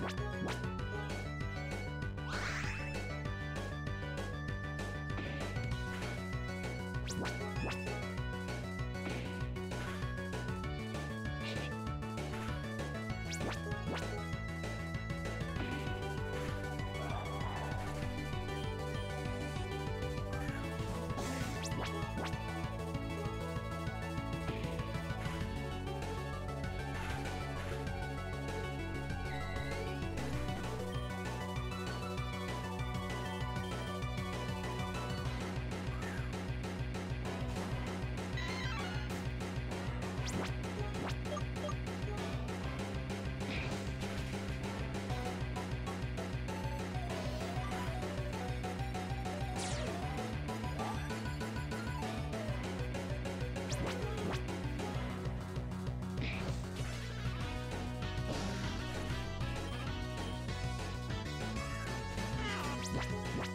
What? What?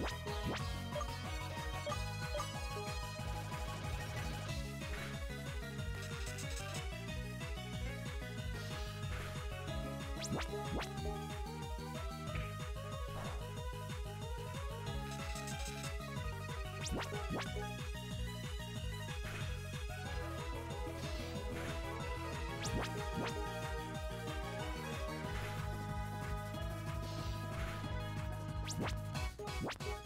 What? What?